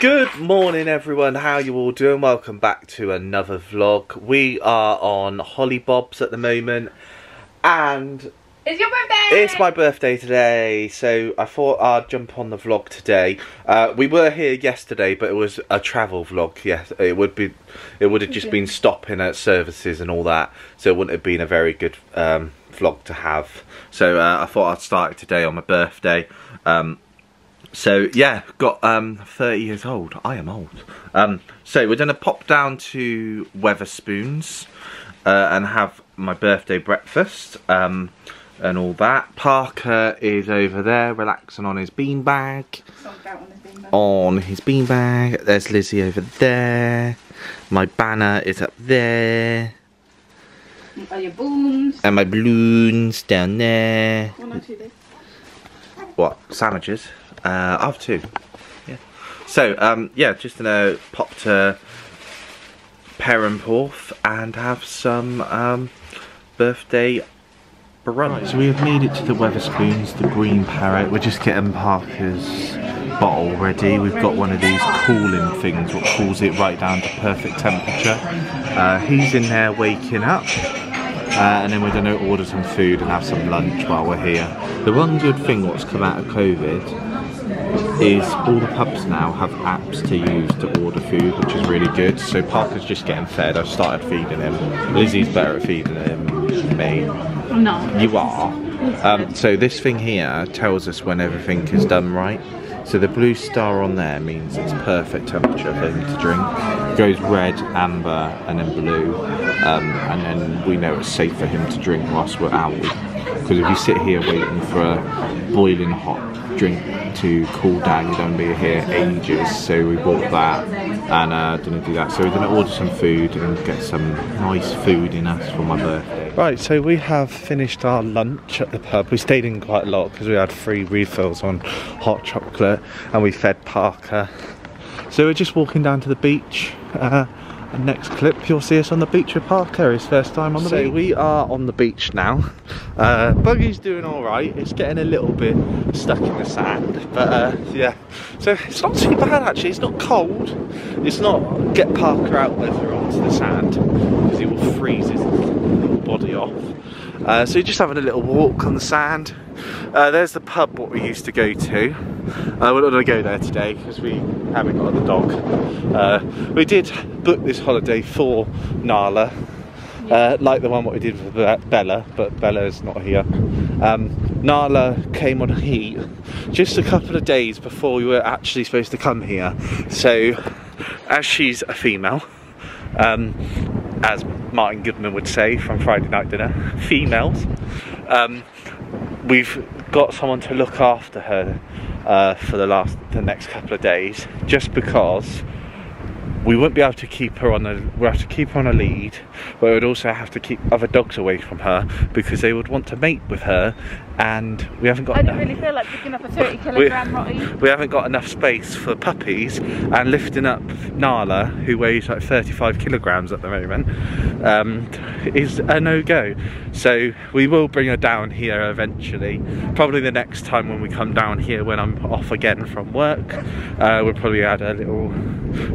Good morning everyone, how you all doing? Welcome back to another vlog. We are on Holly Bob's at the moment and It's your birthday! it's my birthday today so I thought I'd jump on the vlog today. Uh, we were here yesterday but it was a travel vlog, yes. It would be it would have just been stopping at services and all that so it wouldn't have been a very good um, vlog to have. So uh, I thought I'd start it today on my birthday. Um, so yeah, got um 30 years old. I am old. Um, so we're gonna pop down to Wetherspoons uh, and have my birthday breakfast um, and all that. Parker is over there relaxing on his beanbag. On the thing, but- his beanbag. There's Lizzie over there. My banner is up there. Are your balloons? And my balloons down there. One or two days. What sandwiches? Uh, I have two. Yeah. So um, yeah, just gonna pop to Perranporth and have some um, birthday brunch. Right, so we have made it to the Wetherspoons, the Green Parrot. We're just getting Parker's bottle ready. We've got one of these cooling things, what cools it right down to perfect temperature. Uh, he's in there waking up. Uh, and then we're going to order some food and have some lunch while we're here. The one good thing what's come out of COVID is all the pubs now have apps to use to order food, which is really good. So Parker's just getting fed. I've started feeding him. Lizzie's better at feeding him than me. No. You are. Um, so this thing here tells us when everything is done right. So the blue star on there means it's perfect temperature for him to drink. It goes red, amber, and then blue, um, and then we know it's safe for him to drink whilst we're out. Because if you sit here waiting for a boiling hot drink to cool down, you don't be here ages. So we bought that and uh, didn't do that. So we're going to order some food and get some nice food in us for my birthday. Right, so we have finished our lunch at the pub. We stayed in quite a lot because we had free refills on hot chocolate and we fed Parker. So we're just walking down to the beach. Uh, and next clip, you'll see us on the beach with Parker. His first time on the beach. So we are on the beach now. Uh, Buggy's doing all right. It's getting a little bit stuck in the sand, but uh, yeah. So it's not too bad actually. It's not cold. It's not get Parker out leather onto the sand because he will freeze his little body off. Uh, so you're just having a little walk on the sand. Uh, there's the pub what we used to go to. Uh, we're not going to go there today because we haven't got the dog. Uh, we did book this holiday for Nala, uh, like the one what we did with Bella, but Bella's not here. Um, Nala came on heat just a couple of days before we were actually supposed to come here. So, as she's a female, um, as Martin Goodman would say from Friday Night Dinner, females. Um, we've got someone to look after her uh, for the last, the next couple of days, just because we wouldn't be able to keep her on a, we have to keep her on a lead, but we would also have to keep other dogs away from her because they would want to mate with her, and we haven't got. I don't enough- really feel like picking up a 30 kilogram Rotty. we haven't got enough space for puppies and lifting up Nala who weighs like 35 kilograms at the moment um, is a no-go so we will bring her down here eventually probably the next time when we come down here when I'm off again from work uh, we'll probably add a little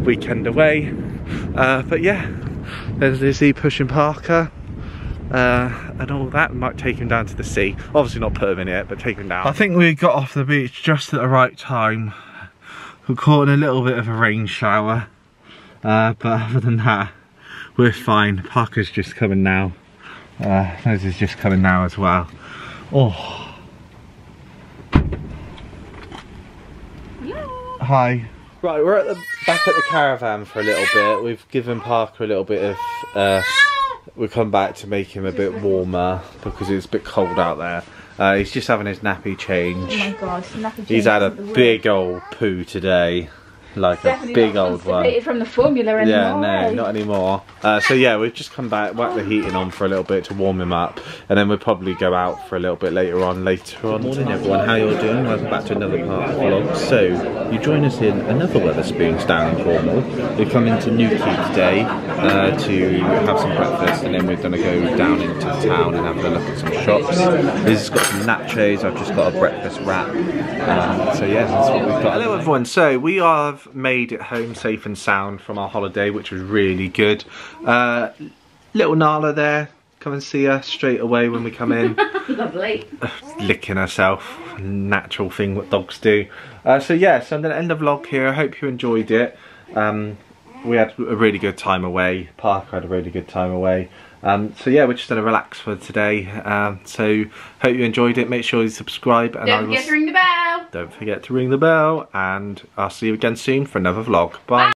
weekend away uh, but yeah there's Lizzie pushing Parker uh, and all that. Might take him down to the sea. Obviously not put him in it, but take him down. I think we got off the beach just at the right time. We caught in a little bit of a rain shower. Uh, but other than that, we're fine. Parker's just coming now. Uh, Liz is just coming now as well. Oh, hi. Right, we're at the back at the caravan for a little bit. We've given Parker a little bit of. Uh, we've come back to make him a bit warmer because it's a bit cold out there. Uh, he's just having his nappy change. Oh my god, snappy He's had a big old poo today, like a big old one. from the formula anymore. Yeah, no, not anymore. Uh, so yeah, we've just come back, whack the heating on for a little bit to warm him up, and then we'll probably go out for a little bit later on. Later on. Morning, everyone. How you're doing? Welcome back to another part of the vlog. So you join us in another Wetherspoons down in Cornwall. We're coming to Newquay today uh, to have some breakfast, and then we're going to go down into town and have a look at some shops. Liz has got some nachos. I've just got a breakfast wrap. Um, so yeah, that's what we've got. Hello, everyone. So we have have made it home safe and sound from our holiday, which was really good. Uh, little Nala there, come and see her straight away when we come in. Lovely. licking herself natural thing what dogs do uh, so yeah so I'm gonna end the vlog here I hope you enjoyed it um, we had a really good time away Parker had a really good time away um, so yeah we're just gonna relax for today um, so hope you enjoyed it make sure you subscribe and Don't I forget to ring the bell. don't forget to ring the bell and I'll see you again soon for another vlog bye.